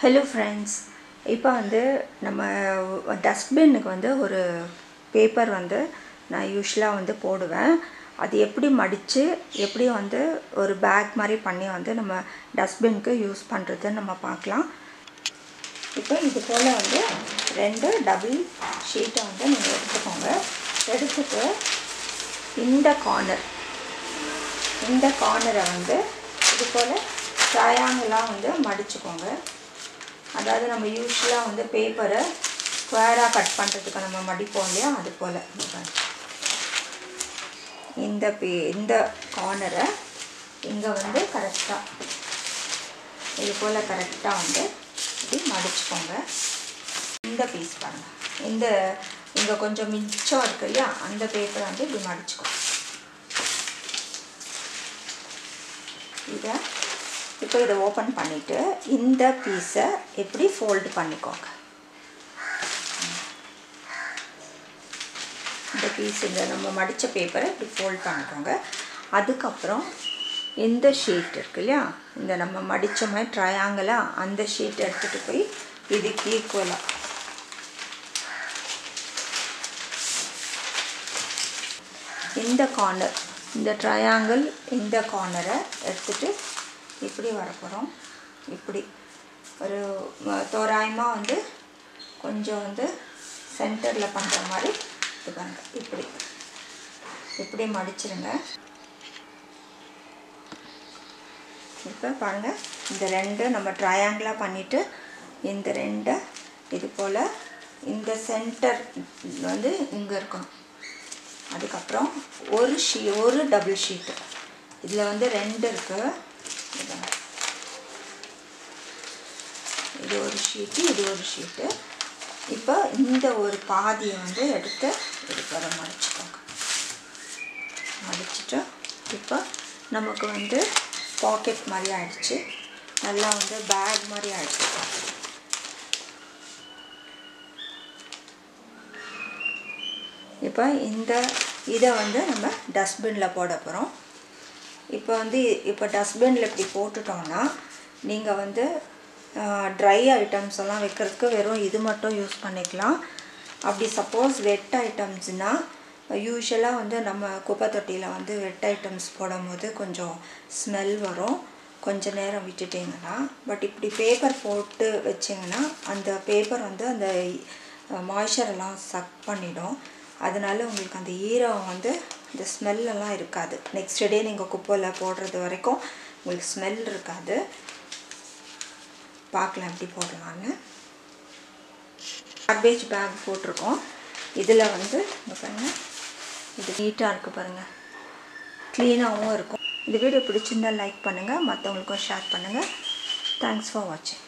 Hello friends இப்போ வந்து நம்ம டஸ்ட்பின்னுக்கு வந்து ஒரு பேப்பர் வந்து நான் யூஸ்வலாக வந்து போடுவேன். அது எப்படி மடித்து எப்படி வந்து ஒரு பேக் மாதிரி பண்ணி வந்து நம்ம டஸ்ட்பின்க்கு யூஸ் பண்ணுறதுன்னு நம்ம பார்க்கலாம். இப்போ இது போல் வந்து ரெண்டு டபுள் ஷீட்டை வந்து நீங்கள் எடுத்துக்கோங்க. எடுத்துட்டு இந்த கார்னர் இந்த கார்னரை வந்து இது போல் ட்ரையாங்கிளாக வந்து மடிச்சுக்கோங்க. அதாவது நம்ம யூஸ்வலாக வந்து பேப்பரை ஸ்கொயராக கட் பண்ணுறதுக்கு நம்ம மடிப்போம் இல்லையா? அது போல். இந்த பே இந்த கார்னரை இங்கே வந்து கரெக்டாக இது போல் கரெக்டாக வந்து இப்படி மடிச்சுக்கோங்க. இந்த பீஸ் பாருங்கள் இந்த இங்கே கொஞ்சம் மிச்சம் இருக்கு இல்லையா? அந்த பேப்பரை வந்து இப்படி மடிச்சுக்கோங்க. இதை இப்போ இதை ஓப்பன் பண்ணிவிட்டு இந்த பீஸை எப்படி ஃபோல்டு பண்ணிக்கோங்க. இந்த பீஸ் இந்த நம்ம மடித்த பேப்பரை இப்படி ஃபோல்ட் பண்ணிக்கோங்க. அதுக்கப்புறம் இந்த ஷீட் இருக்கு இல்லையா? இந்த நம்ம மடித்த மாதிரி ட்ரையாங்கிளாக அந்த ஷீட் எடுத்துகிட்டு போய் இதுக்கு ஈக்குவலாக இந்த கார்னர் இந்த ட்ரையாங்கிள் இந்த கார்னரை எடுத்துகிட்டு இப்படி வரப்போகிறோம் இப்படி. ஒரு தோராயமாக வந்து கொஞ்சம் வந்து சென்டரில் பண்ணுற மாதிரி இது பண்ணுங்க இப்படி. இப்படி மடிச்சிருங்க. இப்போ பாருங்கள் இந்த ரெண்டு நம்ம ட்ரையாங்கிளாக பண்ணிவிட்டு இந்த ரெண்டை இது போல் இந்த சென்டர் வந்து இங்கே இருக்கணும். அதுக்கப்புறம் ஒரு ஷீ ஒரு டபுள் ஷீட்டு இதில் வந்து ரெண்டு இருக்குது இது ஒரு ஷீட்டு இது ஒரு ஷீட்டு இப்போ இந்த ஒரு பாதியை வந்து எடுத்து இது மடிச்சுக்கோங்க மடிச்சுட்டு இப்போ நமக்கு வந்து பாக்கெட் மாதிரி ஆயிடுச்சு. நல்லா வந்து பேக் மாதிரி ஆயிடுச்சு. இப்போ இந்த இதை வந்து நம்ம டஸ்ட்பினில் போட போகிறோம் இப்போ வந்து இப்போ டஸ்ட்பினில் இப்படி போட்டுட்டோம்னா நீங்கள் வந்து ட்ரை ஐட்டம்ஸ் எல்லாம் வைக்கிறதுக்கு வெறும் இது மட்டும் யூஸ் பண்ணிக்கலாம். அப்படி சப்போஸ் வெட் ஐட்டம்ஸ்னால் யூஸ்வலாக வந்து நம்ம குப்பை தொட்டியில் வந்து வெட் ஐட்டம்ஸ் போடும்போது கொஞ்சம் ஸ்மெல் வரும். கொஞ்ச நேரம் விட்டுட்டிங்கன்னா பட் இப்படி பேப்பர் போட்டு வச்சிங்கன்னா அந்த பேப்பர் வந்து அந்த மாய்ச்சரெல்லாம் சக் பண்ணிடும். அதனால உங்களுக்கு அந்த ஈரம் வந்து இந்த ஸ்மெல்லெல்லாம் இருக்காது. நெக்ஸ்ட் டே நீங்கள் குப்பையில் போடுறது வரைக்கும் உங்களுக்கு ஸ்மெல் இருக்காது. பார்க்கலாம் எப்படி போடலான்னு கார்பேஜ் பேக் போட்டிருக்கோம். இதில் வந்து பாருங்கள் இது நீட்டாக இருக்குது பாருங்கள் க்ளீனாகவும் இருக்கும். இந்த வீடியோ பிடிச்சிருந்தால் லைக் பண்ணுங்கள் மற்றவங்களுக்கும் ஷேர் பண்ணுங்கள் தேங்க்ஸ் ஃபார் வாட்சிங்